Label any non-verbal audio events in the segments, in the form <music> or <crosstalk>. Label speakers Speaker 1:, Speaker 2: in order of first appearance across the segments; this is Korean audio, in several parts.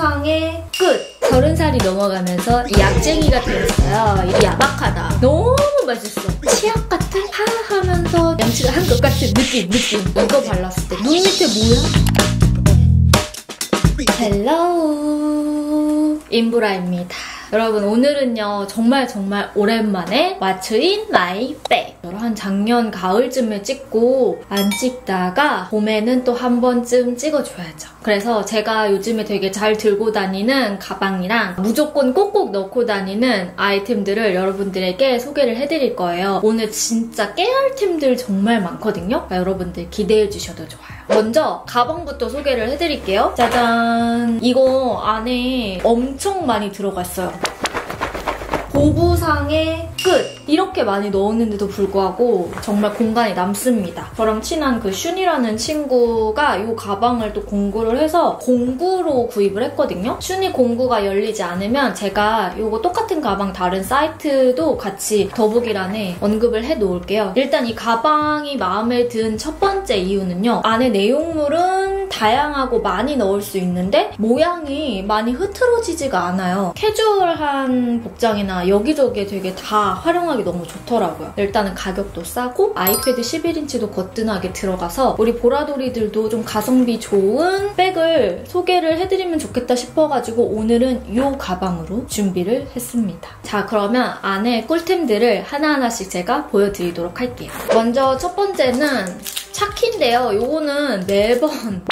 Speaker 1: 보부상의 끝! 서른 살이 넘어가면서 약쟁이가 되었어요. 야박하다. 너무 맛있어. 치약 같은 화하면서 양치가 한 것 같은 느낌, 느낌. 이거 발랐을 때 눈 밑에 뭐야? Hello 인보라입니다. 여러분 오늘은요 정말 정말 오랜만에 What's in my bag 한 작년 가을쯤에 찍고 안 찍다가 봄에는 또 한 번쯤 찍어줘야죠. 그래서 제가 요즘에 되게 잘 들고 다니는 가방이랑 무조건 꼭꼭 넣고 다니는 아이템들을 여러분들에게 소개를 해드릴 거예요. 오늘 진짜 깨알템들 정말 많거든요. 그러니까 여러분들 기대해 주셔도 좋아요. 먼저 가방부터 소개를 해드릴게요. 짜잔! 이거 안에 엄청 많이 들어갔어요. 고부상의 끝! 이렇게 많이 넣었는데도 불구하고 정말 공간이 남습니다. 저랑 친한 그 슌이라는 친구가 이 가방을 또 공구를 해서 공구로 구입을 했거든요. 슌이 공구가 열리지 않으면 제가 이거 똑같은 가방 다른 사이트도 같이 더보기란에 언급을 해놓을게요. 일단 이 가방이 마음에 든 첫 번째 이유는요. 안에 내용물은 다양하고 많이 넣을 수 있는데 모양이 많이 흐트러지지가 않아요. 캐주얼한 복장이나 여기저기에 되게 다 활용 하기 너무 좋더라고요. 일단은 가격도 싸고 아이패드 11인치도 거뜬하게 들어가서 우리 보라돌이들도 좀 가성비 좋은 백을 소개를 해드리면 좋겠다 싶어가지고 오늘은 이 가방으로 준비를 했습니다. 자 그러면 안에 꿀템들을 하나하나씩 제가 보여드리도록 할게요. 먼저 첫 번째는 차키인데요. 요거는 매번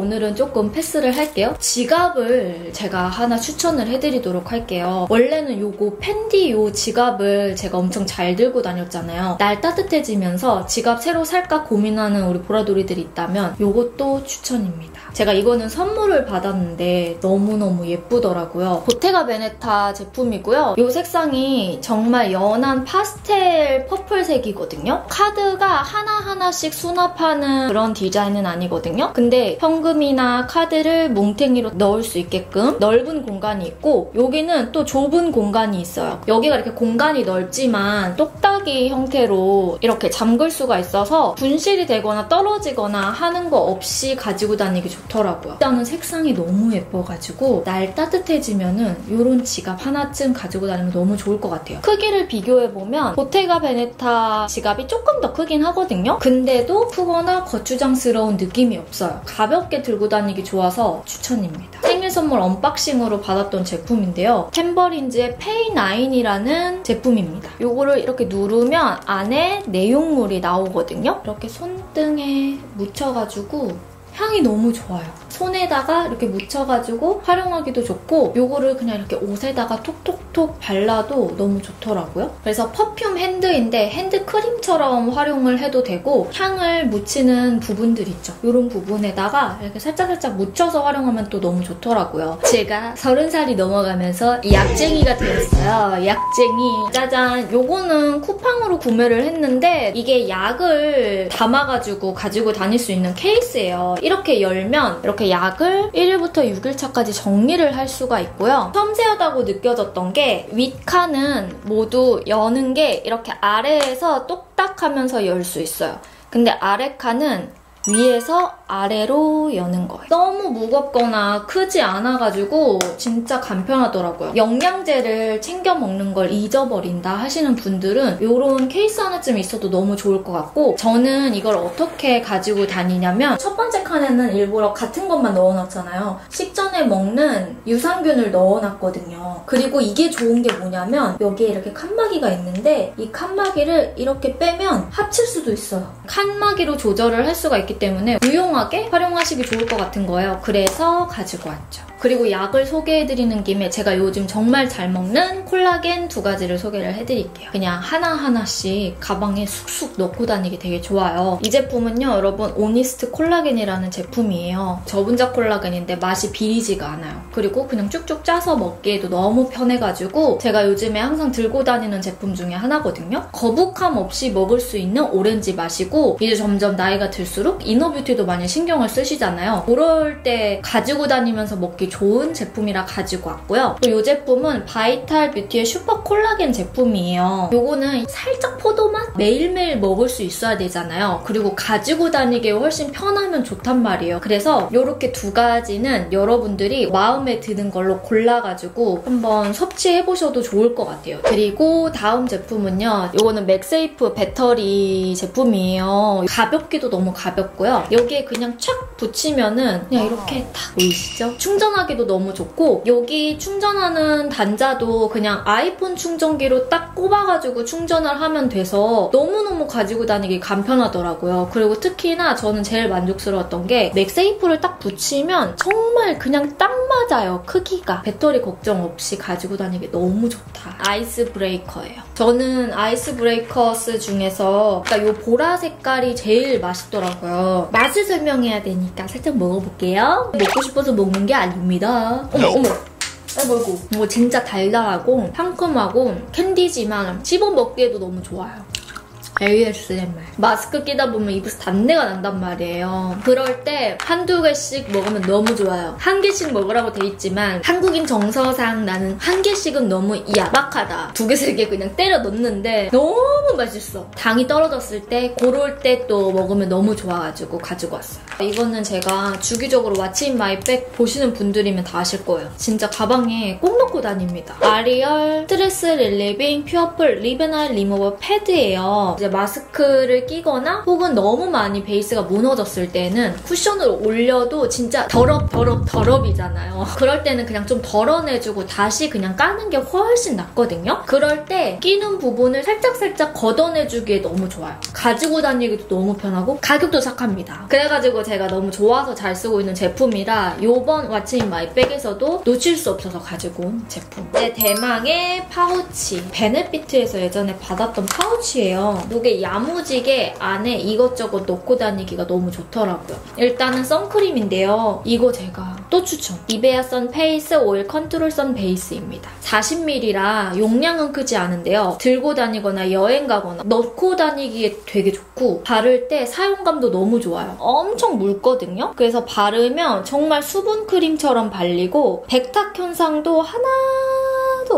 Speaker 1: 오늘은 조금 패스를 할게요. 지갑을 제가 하나 추천을 해드리도록 할게요. 원래는 요거 펜디 요 지갑을 제가 엄청 잘 들고 다녔잖아요. 날 따뜻해지면서 지갑 새로 살까 고민하는 우리 보라돌이들이 있다면 요것도 추천입니다. 제가 이거는 선물을 받았는데 너무너무 예쁘더라고요. 보테가 베네타 제품이고요. 이 색상이 정말 연한 파스텔 퍼플색이거든요. 카드가 하나하나씩 수납하는 그런 디자인은 아니거든요. 근데 현금이나 카드를 뭉탱이로 넣을 수 있게끔 넓은 공간이 있고 여기는 또 좁은 공간이 있어요. 여기가 이렇게 공간이 넓지만 똑딱이 형태로 이렇게 잠글 수가 있어서 분실이 되거나 떨어지거나 하는 거 없이 가지고 다니기 좋 더라고요. 일단은 색상이 너무 예뻐가지고 날 따뜻해지면은 이런 지갑 하나쯤 가지고 다니면 너무 좋을 것 같아요. 크기를 비교해보면 보테가 베네타 지갑이 조금 더 크긴 하거든요. 근데도 크거나 거추장스러운 느낌이 없어요. 가볍게 들고 다니기 좋아서 추천입니다. 생일 선물 unboxing으로 받았던 제품인데요. 탬버린즈의 페이9이라는 제품입니다. 이거를 이렇게 누르면 안에 내용물이 나오거든요. 이렇게 손등에 묻혀가지고 향이 너무 좋아요. 손에다가 이렇게 묻혀가지고 활용하기도 좋고 이거를 그냥 이렇게 옷에다가 톡톡톡 발라도 너무 좋더라고요. 그래서 perfume hand인데 핸드크림처럼 활용을 해도 되고 향을 묻히는 부분들 있죠. 이런 부분에다가 이렇게 살짝살짝 묻혀서 활용하면 또 너무 좋더라고요. 제가 서른 살이 넘어가면서 약쟁이가 되었어요. 약쟁이. 짜잔. 요거는 쿠팡으로 구매를 했는데 이게 약을 담아가지고 가지고 다닐 수 있는 케이스예요. 이렇게 열면 이렇게 약을 1일부터 6일차까지 정리를 할 수가 있고요. 섬세하다고 느껴졌던 게 윗칸은 모두 여는 게 이렇게 아래에서 똑딱하면서 열 수 있어요. 근데 아래 칸은 위에서 아래로 여는 거예요. 너무 무겁거나 크지 않아가지고 진짜 간편하더라고요. 영양제를 챙겨 먹는 걸 잊어버린다 하시는 분들은 이런 케이스 하나쯤 있어도 너무 좋을 것 같고 저는 이걸 어떻게 가지고 다니냐면 첫 번째 칸에는 일부러 같은 것만 넣어놨잖아요. 식전에 먹는 유산균을 넣어놨거든요. 그리고 이게 좋은 게 뭐냐면 여기에 이렇게 칸막이가 있는데 이 칸막이를 이렇게 빼면 합칠 수도 있어요. 칸막이로 조절을 할 수가 있기 때문에 유용하게 활용하시기 좋을 것 같은 거예요. 그래서 가지고 왔죠. 그리고 약을 소개해드리는 김에 제가 요즘 정말 잘 먹는 콜라겐 두 가지를 소개를 해드릴게요. 그냥 하나하나씩 가방에 쑥쑥 넣고 다니기 되게 좋아요. 이 제품은요, 여러분 오니스트 콜라겐이라는 제품이에요. 저분자 콜라겐인데 맛이 비리지가 않아요. 그리고 그냥 쭉쭉 짜서 먹기에도 너무 편해가지고 제가 요즘에 항상 들고 다니는 제품 중에 하나거든요. 거북함 없이 먹을 수 있는 오렌지 맛이고 이제 점점 나이가 들수록 inner beauty도 많이 신경을 쓰시잖아요. 그럴 때 가지고 다니면서 먹기 좋은 제품이라 가지고 왔고요. 또 이 제품은 바이탈 뷰티의 슈퍼 콜라겐 제품이에요. 요거는 살짝 포도맛? 매일매일 먹을 수 있어야 되잖아요. 그리고 가지고 다니기 훨씬 편하면 좋단 말이에요. 그래서 이렇게 두 가지는 여러분들이 마음에 드는 걸로 골라가지고 한번 섭취해보셔도 좋을 것 같아요. 그리고 다음 제품은요. 이거는 맥세이프 배터리 제품이에요. 가볍기도 너무 가볍고요. 여기에 그냥 촥 붙이면은 그냥 이렇게 딱 보이시죠? 충전 하기도 너무 좋고 여기 충전하는 단자도 그냥 아이폰 충전기로 딱 꼽아가지고 충전을 하면 돼서 너무너무 가지고 다니기 간편하더라고요. 그리고 특히나 저는 제일 만족스러웠던 게 맥세이프를 딱 붙이면 정말 그냥 딱 맞아요. 크기가. 배터리 걱정 없이 가지고 다니기 너무 좋다. 아이스 브레이커예요. 저는 아이스 브레이커스 중에서 그러니까 이 보라 색깔이 제일 맛있더라고요. 맛을 설명해야 되니까 살짝 먹어볼게요. 먹고 싶어서 먹는 게 아닙니다. 어머 어머. 아이고 뭐 진짜 달달하고 상큼하고 캔디지만 씹어 먹기에도 너무 좋아요. ASMR. 마스크 끼다 보면 입에서 단내가 난단 말이에요. 그럴 때 한두 개씩 먹으면 너무 좋아요. 한 개씩 먹으라고 돼 있지만 한국인 정서상 나는 한 개씩은 너무 야박하다. 두 개, 세 개 그냥 때려 넣는데 너무 맛있어. 당이 떨어졌을 때 고럴 때 또 먹으면 너무 좋아가지고 가지고 왔어요. 이거는 제가 주기적으로 what's in my bag 보시는 분들이면 다 아실 거예요. 진짜 가방에 꼭 넣고 다닙니다. 아리얼 스트레스 릴리빙 퓨어플 리베나 리무버 패드예요. 이제 마스크를 끼거나 혹은 너무 많이 베이스가 무너졌을 때는 쿠션을 올려도 진짜 더럽 더럽 더럽이잖아요. <laughs> 그럴 때는 그냥 좀 덜어내주고 다시 그냥 까는 게 훨씬 낫거든요. 그럴 때 끼는 부분을 살짝살짝 걷어내주기에 너무 좋아요. 가지고 다니기도 너무 편하고 가격도 착합니다. 그래가지고 제가 너무 좋아서 잘 쓰고 있는 제품이라 이번 what's in my bag에서도 놓칠 수 없어서 가지고 온 제품. 제 대망의 파우치. 베네피트에서 예전에 받았던 파우치예요. 이게 야무지게 안에 이것저것 넣고 다니기가 너무 좋더라고요. 일단은 선크림인데요. 이거 제가 또 추천. 니베아 sun face oil control sun base입니다. 40ml라 용량은 크지 않은데요. 들고 다니거나 여행 가거나 넣고 다니기에 되게 좋고 바를 때 사용감도 너무 좋아요. 엄청 묽거든요. 그래서 바르면 정말 수분 크림처럼 발리고 백탁 현상도 하나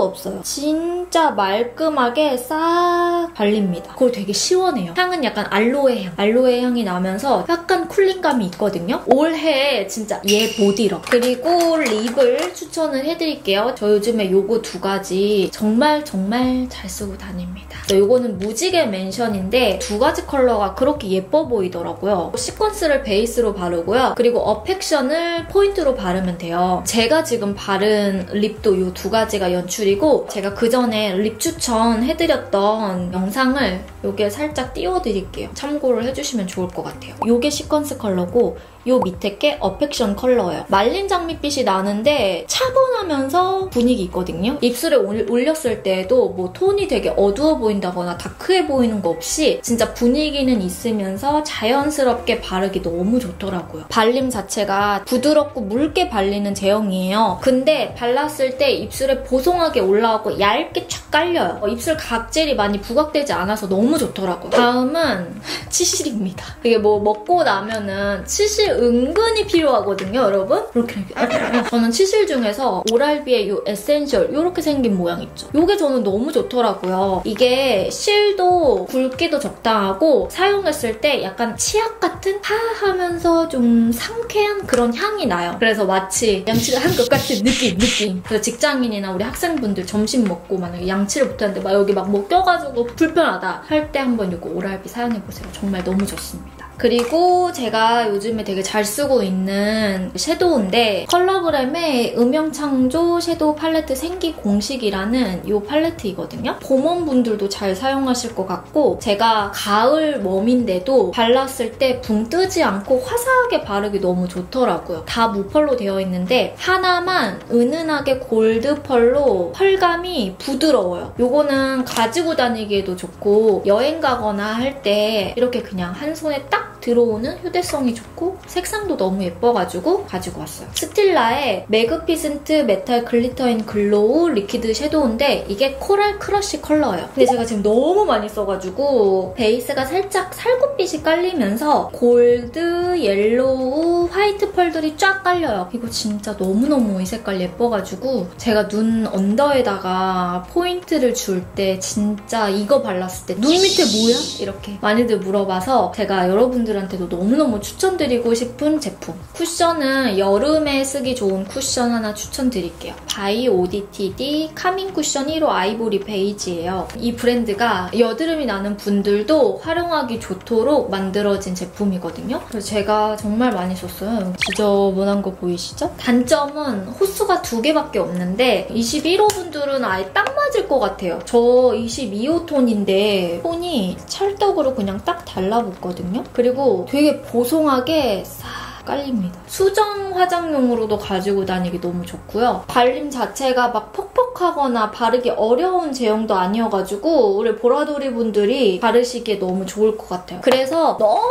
Speaker 1: 도 없어요. 진짜 말끔하게 싹 발립니다. 그리고 되게 시원해요. 향은 약간 알로에 향. 알로에 향이 나면서 약간 cooling감이 있거든요. 올해 진짜 얘 보디러. 그리고 립을 추천을 해드릴게요. 저 요즘에 요거 두 가지 정말 정말 잘 쓰고 다닙니다. 요거는 무지개 맨션인데 두 가지 컬러가 그렇게 예뻐 보이더라고요. sequence를 베이스로 바르고요. 그리고 affection을 포인트로 바르면 돼요. 제가 지금 바른 립도 이 두 가지가 연출이고 제가 그 전에 립 추천 해드렸던 영상을 여기에 살짝 띄워드릴게요. 참고를 해주시면 좋을 것 같아요. 이게 sequence 컬러고 이 밑에 게 affection 컬러예요. 말린 장미빛이 나는데 차분하면서 분위기 있거든요. 입술에 올렸을 때도 뭐 톤이 되게 어두워 보인다거나 dark해 보이는 거 없이 진짜 분위기는 있으면서 자연스럽게 바르기 너무 좋더라고요. 발림 자체가 부드럽고 묽게 발리는 제형이에요. 근데 발랐을 때 입술에 보송하게 올라오고 얇게 촥 깔려요. 입술 각질이 많이 부각되지 않아서 너무 좋더라고요. 다음은 <laughs> 치실입니다. 이게 뭐 먹고 나면은 치실 은근히 필요하거든요, 여러분. 이렇게 이렇게. 저는 치실 중에서 오랄비의 이 essential 이렇게 생긴 모양 있죠. 이게 저는 너무 좋더라고요. 이게 실도 굵기도 적당하고 사용했을 때 약간 치약 같은 파하면서 좀 상쾌한 그런 향이 나요. 그래서 마치 양치를 한 것 같은 느낌, 느낌. 그래서 직장인이나 우리 학생분들 점심 먹고 만약에 양치를 못하는데 막 여기 막뭐 껴가지고 불편하다 할 때 한번 이거 오랄비 사용해보세요. 정말 너무 좋습니다. 그리고 제가 요즘에 되게 잘 쓰고 있는 섀도우인데 컬러그램의 음영창조 섀도우 팔레트 생기 공식이라는 이 팔레트이거든요. 봄원분들도 잘 사용하실 것 같고 제가 가을 웜인데도 발랐을 때 붕 뜨지 않고 화사하게 바르기 너무 좋더라고요. 다 무펄로 되어 있는데 하나만 은은하게 골드 펄로 펄감이 부드러워요. 이거는 가지고 다니기에도 좋고 여행 가거나 할 때 이렇게 그냥 한 손에 딱 딱 들어오는 휴대성이 좋고 색상도 너무 예뻐가지고 가지고 왔어요. 스틸라의 magnificent metals glitter and glow liquid shadow인데 이게 coral crush 컬러예요. 근데 제가 지금 너무 많이 써가지고 베이스가 살짝 살구빛이 깔리면서 골드, 옐로우, 화이트 펄들이 쫙 깔려요. 이거 진짜 너무너무 이 색깔 예뻐가지고 제가 눈 under에다가 포인트를 줄 때 진짜 이거 발랐을 때 눈 밑에 뭐야? 이렇게 많이들 물어봐서 제가 여러분들 한테도 너무너무 추천드리고 싶은 제품. 쿠션은 여름에 쓰기 좋은 쿠션 하나 추천드릴게요. 바이 오디티디 calming cushion 1호 아이보리 베이지예요. 이 브랜드가 여드름이 나는 분들도 활용하기 좋도록 만들어진 제품이거든요. 그래서 제가 정말 많이 썼어요. 지저분한 거 보이시죠? 단점은 호수가 두 개밖에 없는데 21호 분들은 아예 딱 맞을 것 같아요. 저 22호 톤인데 톤이 찰떡으로 그냥 딱 달라붙거든요. 그리고 되게 보송하게 싹 깔립니다. 수정 화장용으로도 가지고 다니기 너무 좋고요. 발림 자체가 막 퍽퍽하거나 바르기 어려운 제형도 아니어가지고 우리 보라돌이 분들이 바르시기에 너무 좋을 것 같아요. 그래서 너무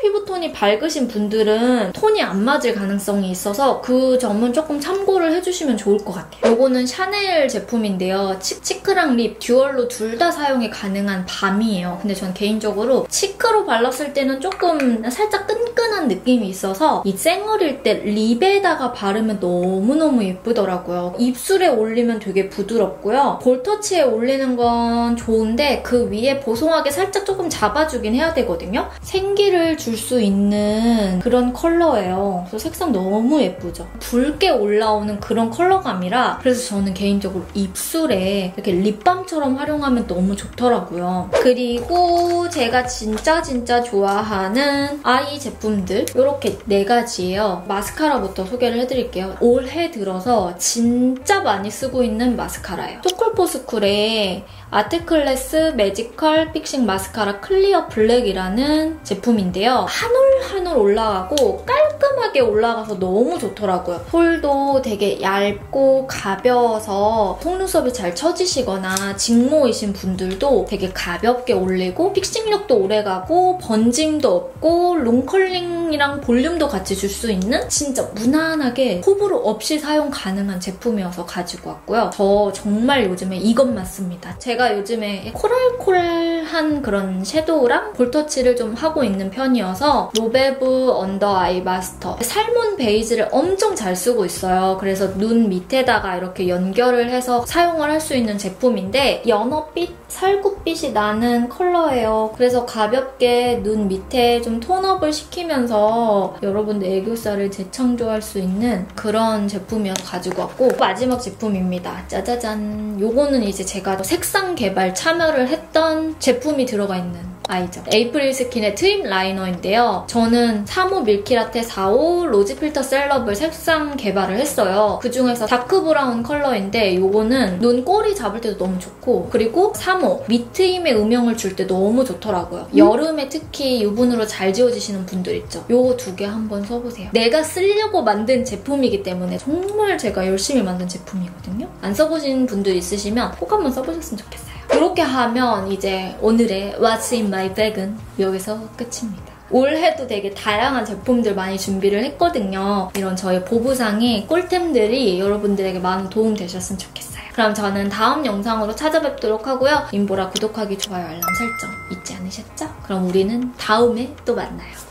Speaker 1: 피부톤이 밝으신 분들은 톤이 안 맞을 가능성이 있어서 그 점은 조금 참고를 해주시면 좋을 것 같아요. 이거는 샤넬 제품인데요. 치, cheek랑 립 dual로 둘 다 사용이 가능한 balm이에요. 근데 전 개인적으로 cheek로 발랐을 때는 조금 살짝 끈끈한 느낌이 있어서 이 쌩얼일 때 립에다가 바르면 너무너무 예쁘더라고요. 입술에 올리면 되게 부드럽고요. 볼터치에 올리는 건 좋은데 그 위에 보송하게 살짝 조금 잡아주긴 해야 되거든요. 생기를 줄 수 있는 그런 컬러예요. 그래서 색상 너무 예쁘죠. 붉게 올라오는 그런 컬러감이라 그래서 저는 개인적으로 입술에 이렇게 립밤처럼 활용하면 너무 좋더라고요. 그리고 제가 진짜 진짜 좋아하는 아이 제품들 이렇게 네 가지예요. 마스카라부터 소개를 해드릴게요. 올해 들어서 진짜 많이 쓰고 있는 마스카라예요. 초콜포스쿨의 아트클래스 magical fixing mascara clear black이라는 제품인데요. 한 올 한 올 올라가고 깔끔하게 올라가서 너무 좋더라고요. 폴도 되게 얇고 가벼워서 속눈썹이 잘 처지시거나 직모이신 분들도 되게 가볍게 올리고 fixing력도 오래가고 번짐도 없고 long curling이랑 볼륨도 같이 줄 수 있는 진짜 무난하게 호불호 없이 사용 가능한 제품이어서 가지고 왔고요. 저 정말 요즘에 이것만 씁니다. 제가 요즘에 코랄코랄한 그런 섀도우랑 볼터치를 좀 하고 있는 편이어서 로베브 under eye master salmon beige를 엄청 잘 쓰고 있어요. 그래서 눈 밑에다가 이렇게 연결을 해서 사용을 할 수 있는 제품인데 연어빛, 살구빛이 나는 컬러예요. 그래서 가볍게 눈 밑에 좀 tone up을 시키면서 여러분들 애교살을 재창조할 수 있는 그런 제품이어서 가지고 왔고 마지막 제품입니다. 짜자잔. 요거는 이제 제가 색상 개발 참여를 했던 제품이 들어가 있는 아이죠. 에이프릴 스킨의 트임 liner인데요. 저는 3호 milky latte 4호 rose filter celeb을 색상 개발을 했어요. 그중에서 dark brown 컬러인데 이거는 눈 꼬리 잡을 때도 너무 좋고 그리고 3호 밑트임의 음영을 줄 때 너무 좋더라고요. 음? 여름에 특히 유분으로 잘 지워지시는 분들 있죠. 요거 두 개 한번 써보세요. 내가 쓰려고 만든 제품이기 때문에 정말 제가 열심히 만든 제품이거든요. 안 써보신 분들 있으시면 꼭 한번 써보셨으면 좋겠어요. 그렇게 하면 이제 오늘의 What's in my bag은 여기서 끝입니다. 올해도 되게 다양한 제품들 많이 준비를 했거든요. 이런 저의 보부상의 꿀템들이 여러분들에게 많은 도움 되셨으면 좋겠어요. 그럼 저는 다음 영상으로 찾아뵙도록 하고요. 인보라 구독하기, 좋아요, 알람 설정 잊지 않으셨죠? 그럼 우리는 다음에 또 만나요.